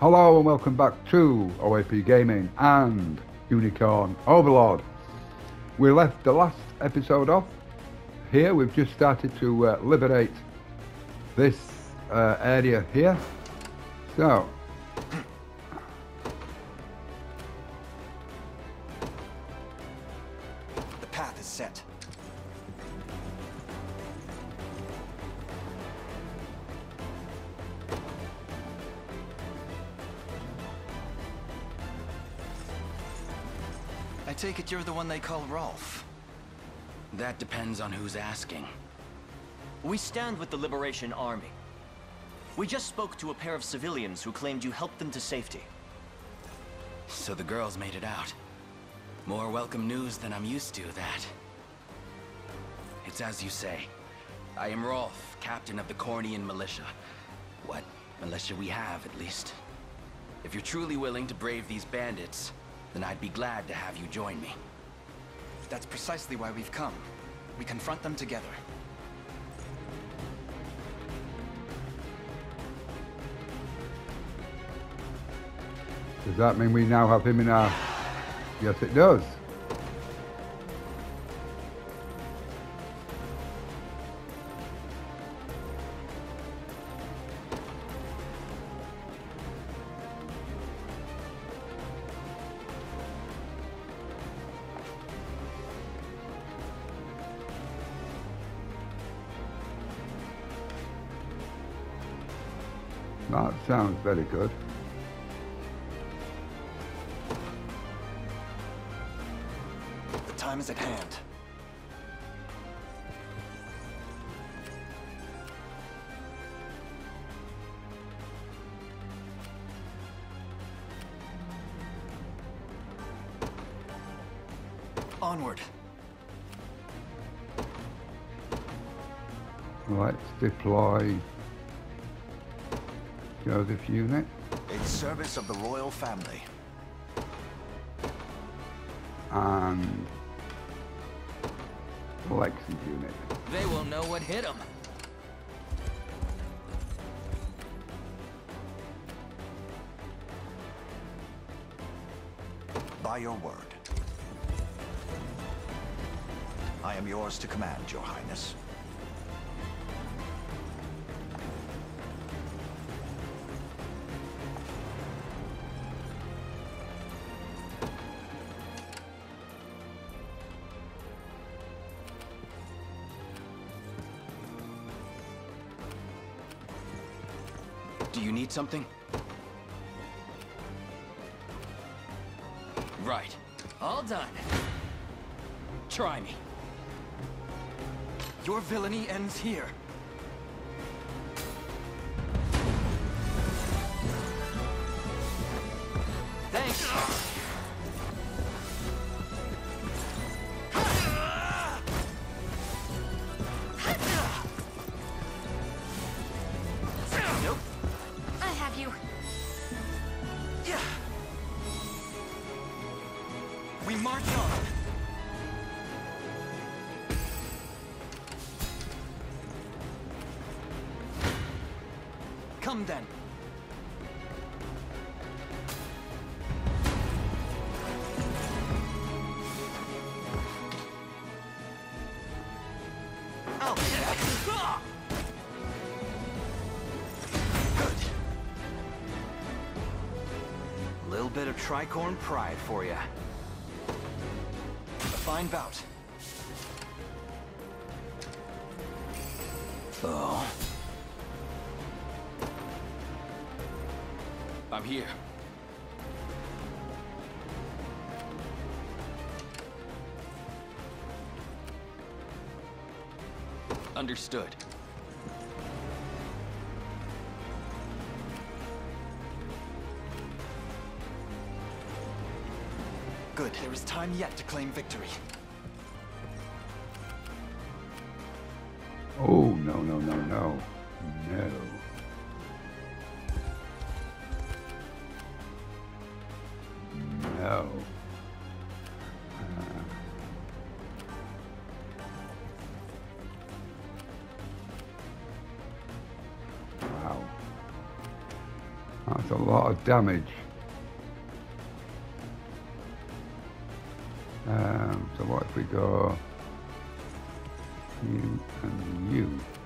Hello and welcome back to OAP Gaming and Unicorn Overlord. We left the last episode off here. We've just started to uh, liberate this uh, area here. So, call Rolf. That depends on who's asking. We stand with the Liberation Army. We just spoke to a pair of civilians who claimed you helped them to safety. So the girls made it out. More welcome news than I'm used to, that. It's as you say. I am Rolf, captain of the Cornian militia. What militia we have, at least. If you're truly willing to brave these bandits, then I'd be glad to have you join me. That's precisely why we've come. We confront them together. does that mean we now have him in our... Yes, it does. Sounds very good. The time is at hand. Onward. Let's deploy Josef unit. In service of the royal family. and Lexi unit. They will know what hit them. By your word. I am yours to command, your highness. Something? Right. All done. Try me. Your villainy ends here. Tricorn pride for you. A fine bout. Oh. I'm here. Understood. Good. There is time yet to claim victory. Oh, no, no, no, no. No. No. Uh, wow. That's a lot of damage. So what if we go you and you?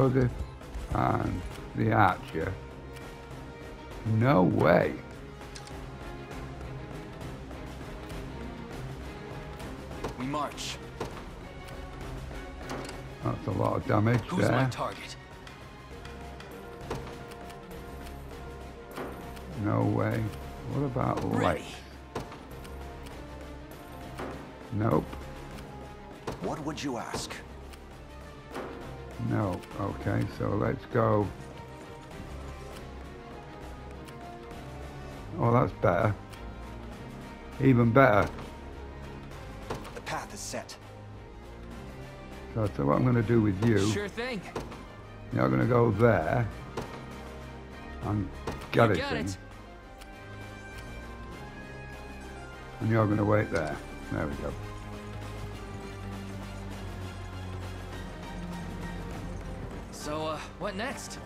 Josef and the archer. No way. We march. That's a lot of damage Who's my target? No way. What about light? Nope. What would you ask? No. Okay, so let's go. Oh, that's better. Even better. The path is set. So, so what I'm going to do with you, Sure thing. you're going to go there and You get got it. and you're going to wait there. There we go. What next?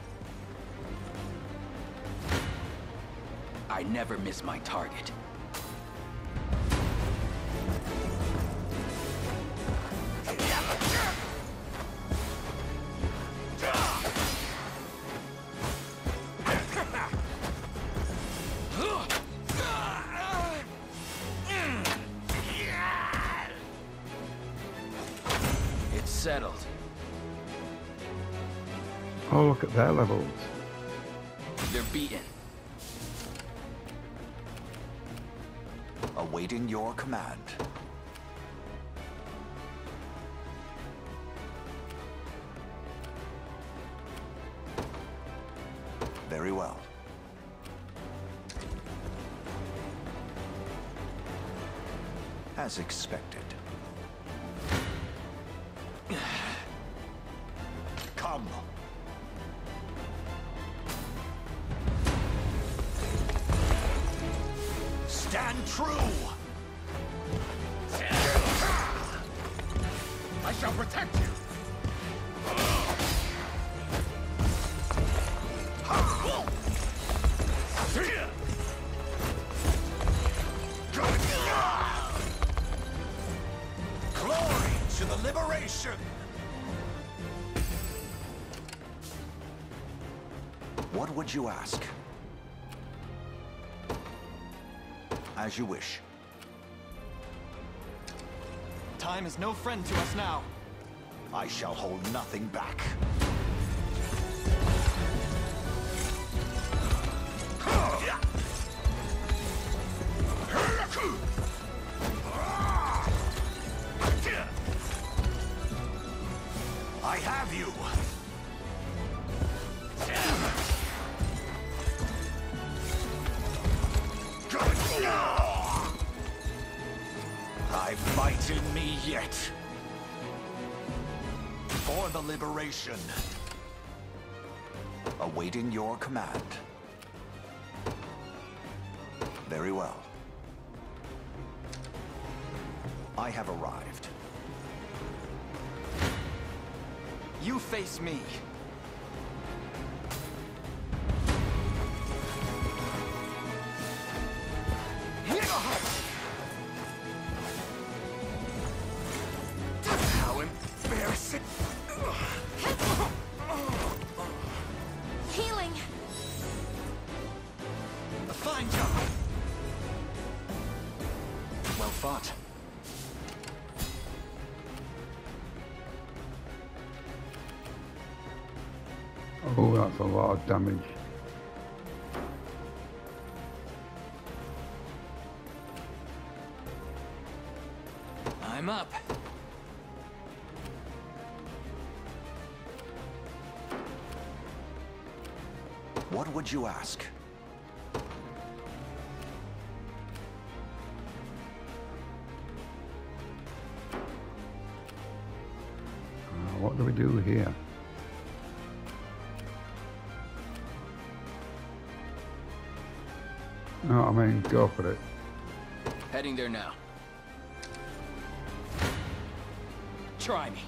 I never miss my target. Oh, look at their levels. They're beaten. Awaiting your command. Very well. As expected. You ask? As you wish. Time is no friend to us now. I shall hold nothing back. Awaiting your command. Very well. I have arrived. You face me. Would you ask? Uh, what do we do here? No, I mean, go for it. Heading there now. Try me.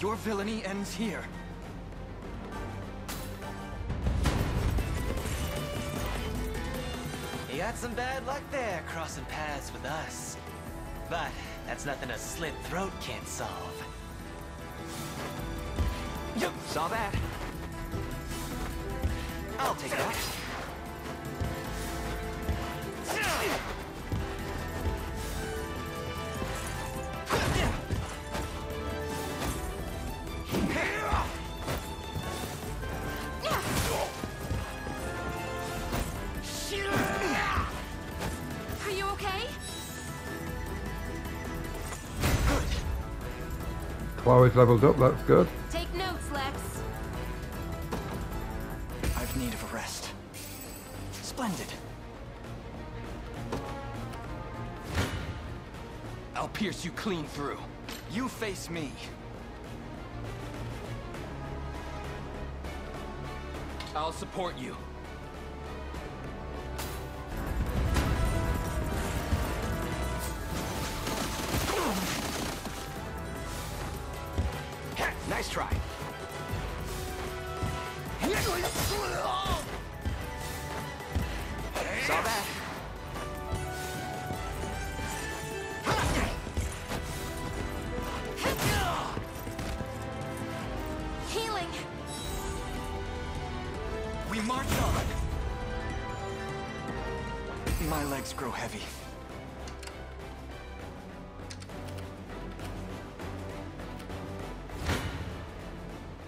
Your villainy ends here. You got some bad luck there, crossing paths with us. But that's nothing a slit throat can't solve. Yep, saw that. I'll take that. Chloe's leveled up, that's good. Take notes, Lex. I've need of a rest. Splendid. I'll pierce you clean through. You face me. I'll support you.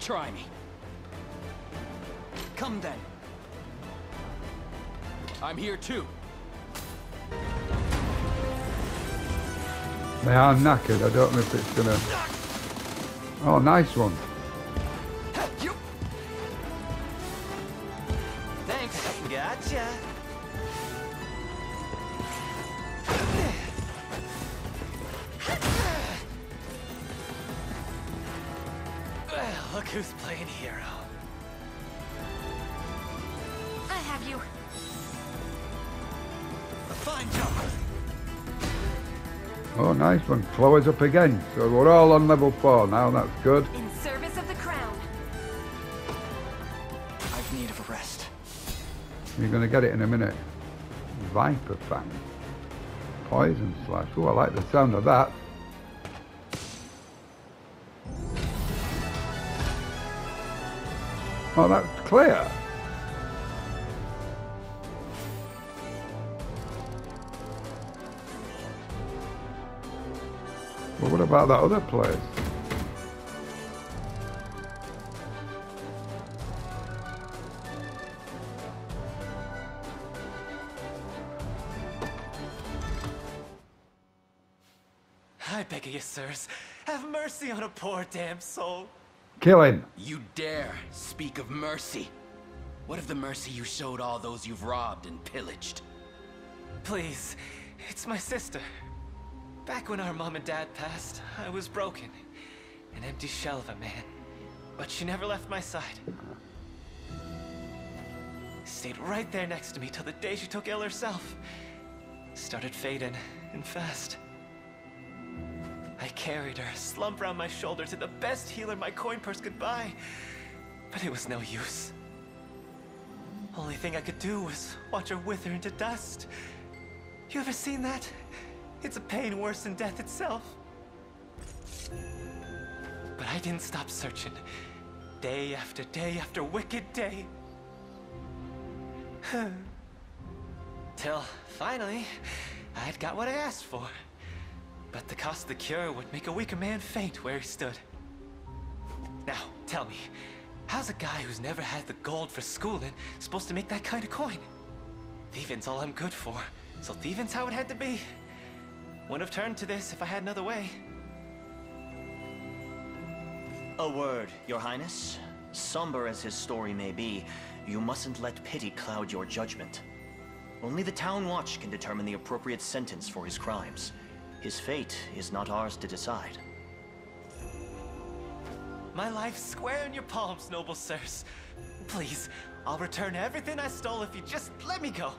Try me. Come then. I'm here too. They are knackered, I don't know if it's gonna... Oh, nice one. Nice one. Up again. So we're all on level four now, that's good. In service of the crown. I've need of a rest. You're gonna get it in a minute. Viper Fang. Poison Slash. Oh, I like the sound of that. Oh, that's clear. About that other place? I beg of you, sirs, have mercy on a poor damn soul. Kill him. You dare speak of mercy? What of the mercy you showed all those you've robbed and pillaged? Please, it's my sister. Back when our mom and dad passed, I was broken. An empty shell of a man. But she never left my side. Stayed right there next to me till the day she took ill herself. Started fading, and fast. I carried her, slumped around my shoulder, to the best healer my coin purse could buy. But it was no use. Only thing I could do was watch her wither into dust. You ever seen that? It's a pain worse than death itself. But I didn't stop searching. Day after day after wicked day. Till, finally, I'd got what I asked for. But the cost of the cure would make a weaker man faint where he stood. Now, tell me, how's a guy who's never had the gold for schooling supposed to make that kind of coin? Thieving's all I'm good for, so thieving's how it had to be. Wouldn't have turned to this if I had another way. A word, Your Highness. Somber as his story may be, you mustn't let pity cloud your judgment. Only the Town Watch can determine the appropriate sentence for his crimes. His fate is not ours to decide. My life's square in your palms, noble sirs. Please, I'll return everything I stole if you just let me go.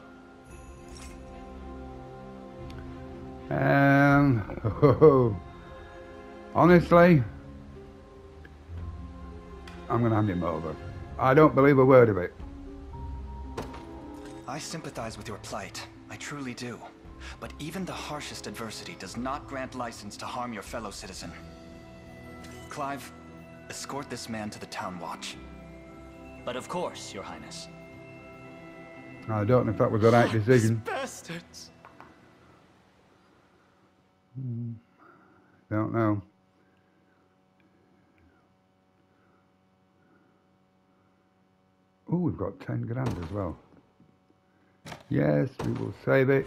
Um, honestly, I'm going to hand him over. I don't believe a word of it. I sympathize with your plight. I truly do. But even the harshest adversity does not grant license to harm your fellow citizen. Clive, escort this man to the Town Watch. But of course, Your Highness. I don't know if that was the right decision. Bastards! Hmm. Don't know. Oh, we've got 10 grand as well. Yes, we will save it.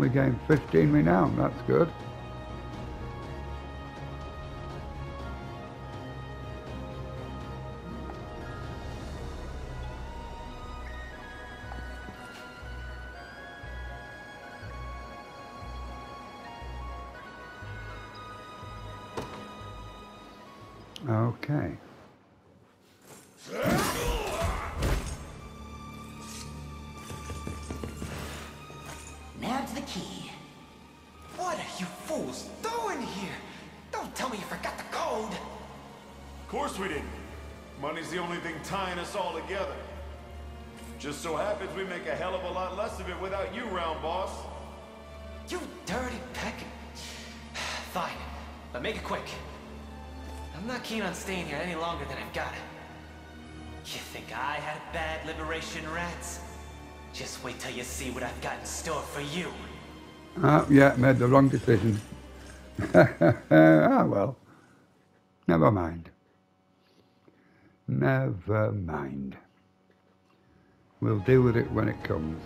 We gained 15 renown, that's good. Tying us all together. Just so happens we make a hell of a lot less of it without you round, boss. You dirty peck. Fine, but make it quick. I'm not keen on staying here any longer than I've got. You think I had bad liberation rats? Just wait till you see what I've got in store for you. Ah, yeah, made the wrong decision. ah, well. Never mind. Never mind. We'll deal with it when it comes.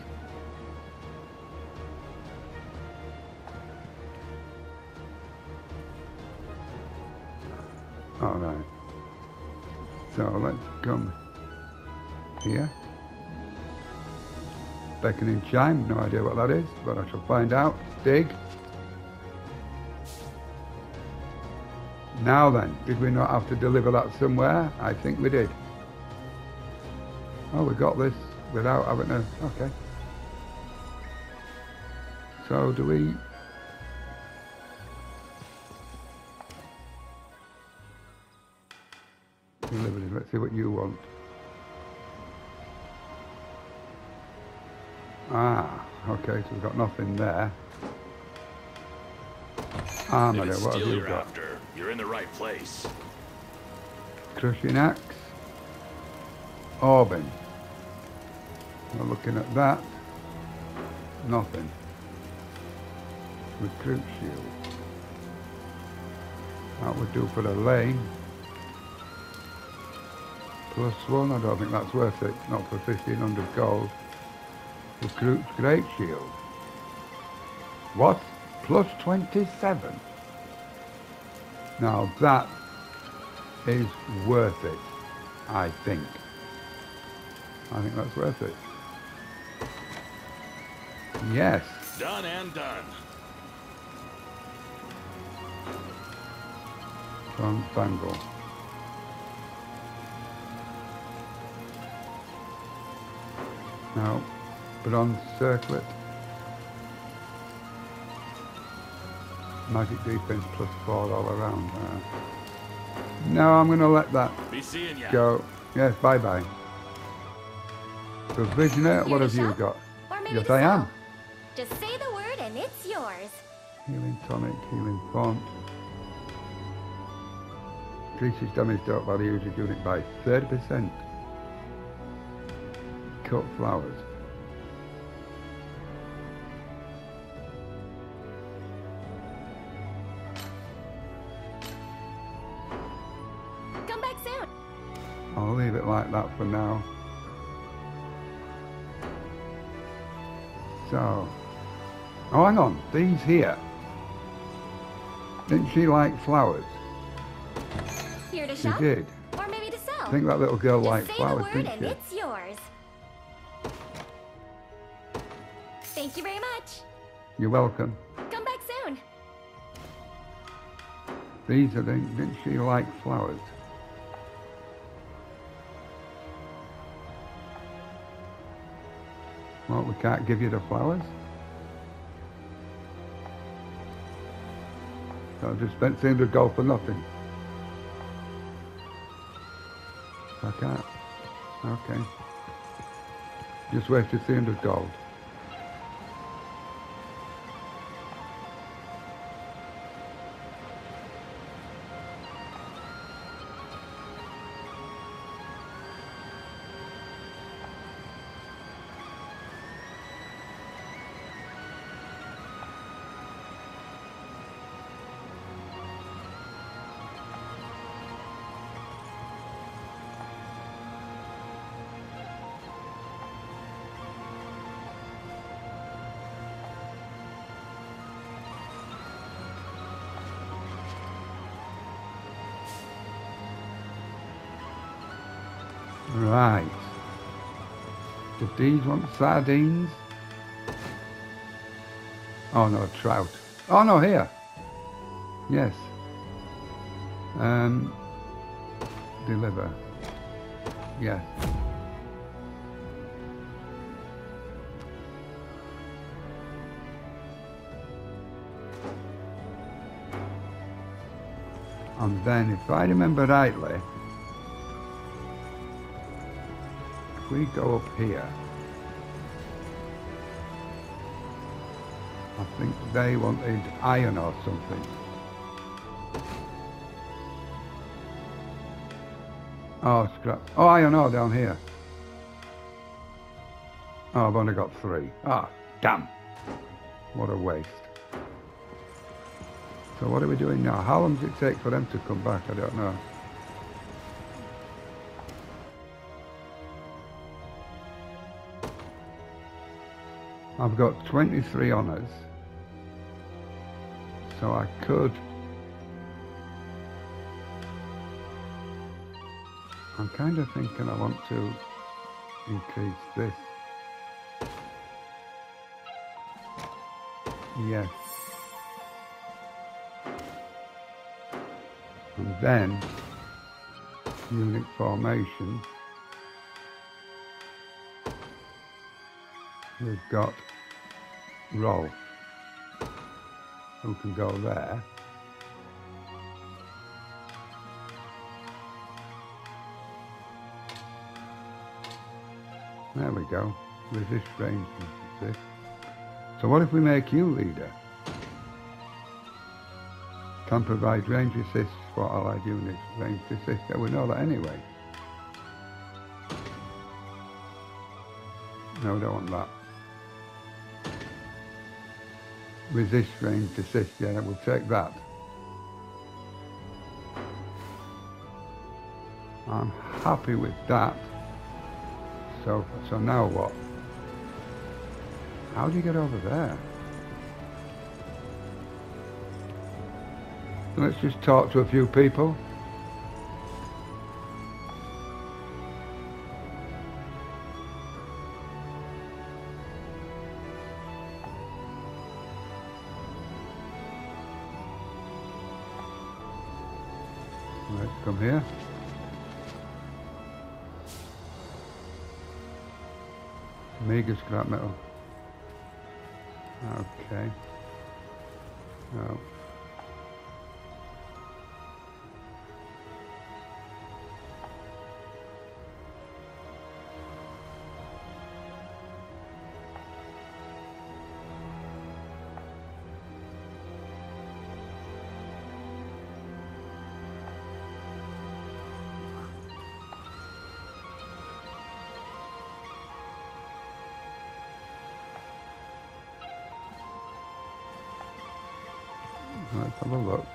All right. So let's come here. Beckoning chime, no idea what that is, but I shall find out. Dig. Now then, did we not have to deliver that somewhere? I think we did. Oh, we got this without having to, okay. So do we, delivery, let's see what you want. Ah, okay, so we've got nothing there. Ah, If what have you got? after, you're in the right place. Crushing axe. Orbin. We're looking at that. Nothing. Recruit shield. That would do for the lane. Plus one, I don't think that's worth it. Not for 1500 gold. Recruit's great shield. What? Plus 27? Now that is worth it, I think. I think that's worth it. Yes. Done and done. Bronze bangle. No. on circlet. Magic defense plus four all around. Uh, no, I'm going to let that Be seeing go. Yes, bye bye. Provisioner, what have you got? Or maybe Yes, I am. Just say the word and it's yours. Healing tonic, healing font. Increases damage dealt by the user's unit by 30%. Cut flowers. Like that for now. So, oh hang on, these here. Didn't she like flowers? Here to She shop? did. Or maybe to sell? I think that little girl Just liked flowers, the word didn't and she? it's yours. Thank you very much. You're welcome. Come back soon. These are the, didn't she like flowers? Well, we can't give you the flowers. So I just spent 300 gold for nothing. I can't. Okay. Just wasted 300 gold. Right. Did these want sardines? Oh no, trout. Oh no, here. Yes. Um, deliver. Yes. And then, if I remember rightly, we go up here, I think they wanted iron or something. Oh, scrap. Oh, iron ore down here. Oh, I've only got three. Ah, damn. What a waste. So what are we doing now? How long does it take for them to come back? I don't know. I've got 23 honours. So I could... I'm kind of thinking I want to increase this. Yes. And then unit formation. We've got roll. Who can go there? There we go. Resist range resist. So what if we make you leader? Can provide range assist for allied units. Range assist, yeah, we know that anyway. No, we don't want that. Resist range assist, yeah, we'll take that. I'm happy with that. So, so now what? How do you get over there? Let's just talk to a few people. Let's here. Mega scrap metal. Okay. No. Have a look.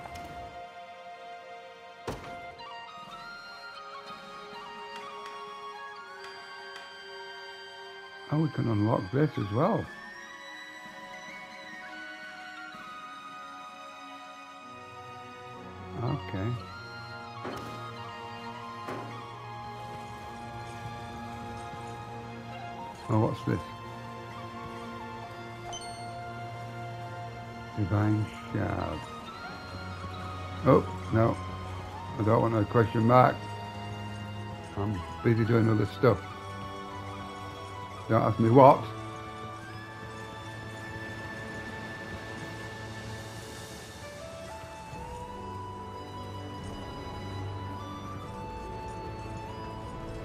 Oh, we can unlock this as well. Okay. Oh, what's this? Divine Shard. Oh, no. I don't want a question mark. I'm busy doing other stuff. Don't ask me what.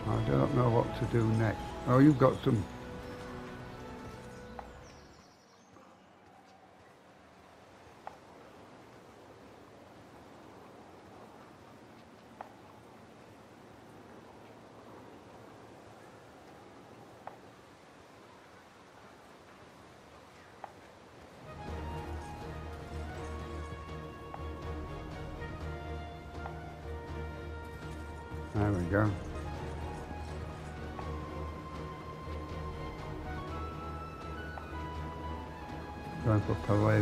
I don't know what to do next. Oh, you've got some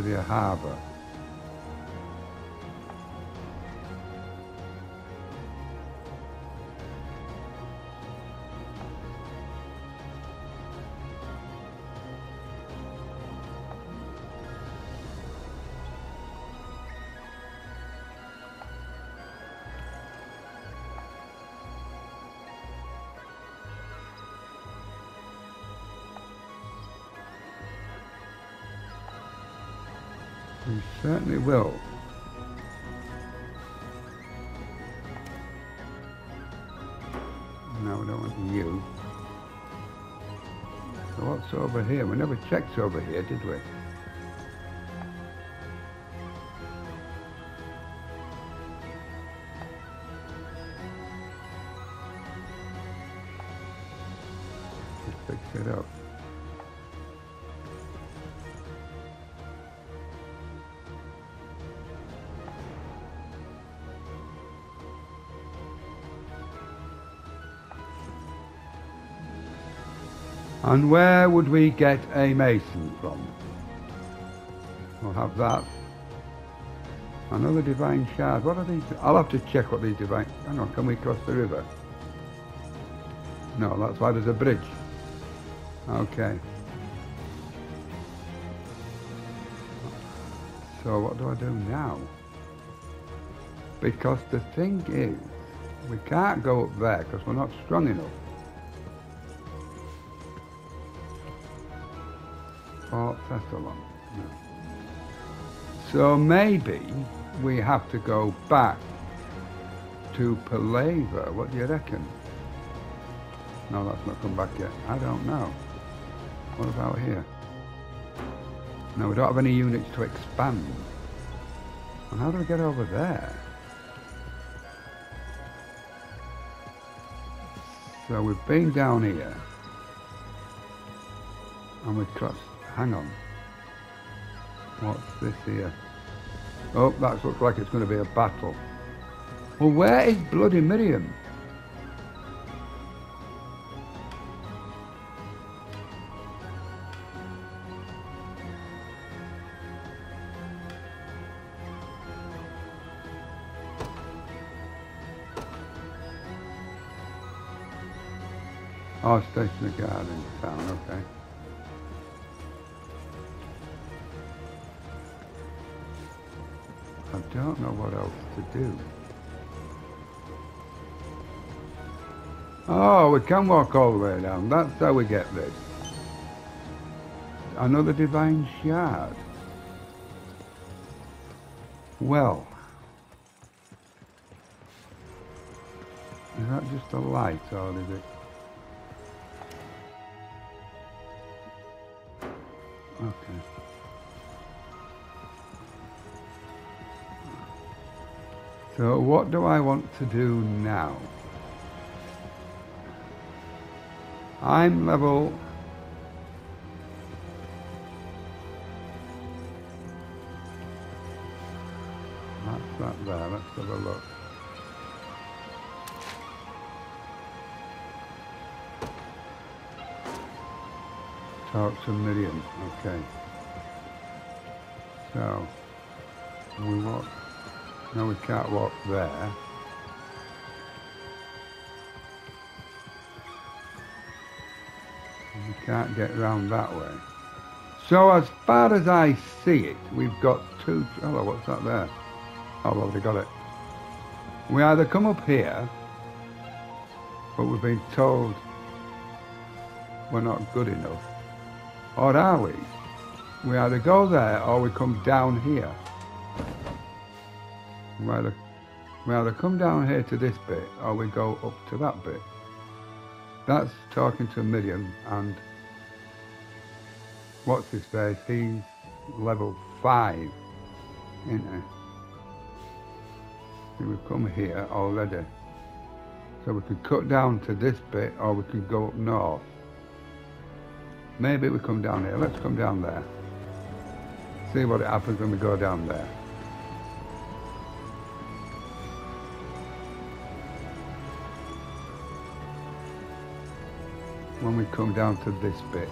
for Palavia We certainly will. No, we don't want you. So what's over here? We never checked over here, did we? And where would we get a mason from? We'll have that. Another divine shard. What are these? I'll have to check what these divine... Hang on, can we cross the river? No, that's why there's a bridge. Okay. So what do I do now? Because the thing is, we can't go up there because we're not strong enough. Thessalon. No. So maybe we have to go back to Palava. What do you reckon? No, that's not come back yet. I don't know. What about here? No, we don't have any units to expand. And how do we get over there? So we've been down here. And we've crossed. Hang on. What's this here? Oh, that looks like it's going to be a battle. Well, where is Bloody Miriam? Oh, Station of Guard in town, okay. Don't know what else to do. Oh, we can walk all the way down. That's how we get this. Another divine shard. Well. Is that just a light or is it? Okay. So what do I want to do now? I'm level there? Let's have a look. Talk to Miriam. Okay. So we walk. No, we can't walk there. We can't get round that way. So as far as I see it, we've got two... Hello, what's that there? Oh, well, they got it. We either come up here, but we've been told we're not good enough. Or are we? We either go there or we come down here. We either, we either come down here to this bit or we go up to that bit. That's talking to Miriam and what's his face? He's level five, isn't he? We've come here already. So we could cut down to this bit or we could go up north. Maybe we come down here. Let's come down there. See what happens when we go down there. When we come down to this bit.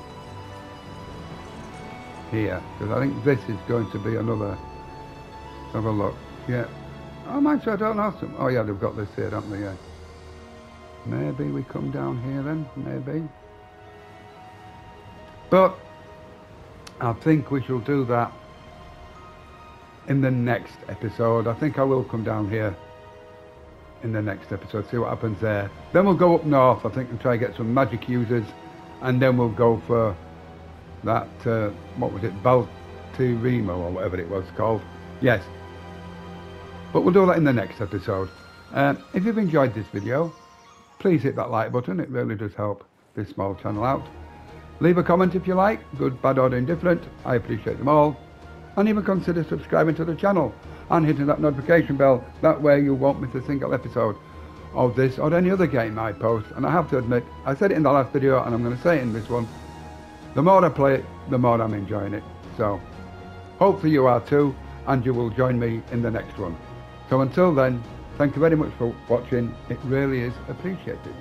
Here. Because I think this is going to be another... Have a look. Yeah. Oh, actually, I don't know. Some, oh, yeah, they've got this here, don't they? Yeah. Maybe we come down here then. Maybe. But I think we shall do that in the next episode. I think I will come down here in the next episode, see what happens there. Then we'll go up north, I think, and try to get some magic users. And then we'll go for that, uh, what was it, Baltirimo or whatever it was called. Yes. But we'll do that in the next episode. Uh, if you've enjoyed this video, please hit that like button. It really does help this small channel out. Leave a comment if you like, good, bad or indifferent. I appreciate them all. And even consider subscribing to the channel and hitting that notification bell. That way you won't miss a single episode of this or any other game I post. And I have to admit, I said it in the last video and I'm going to say it in this one. The more I play it, the more I'm enjoying it. So, hopefully you are too, and you will join me in the next one. So until then, thank you very much for watching. It really is appreciated.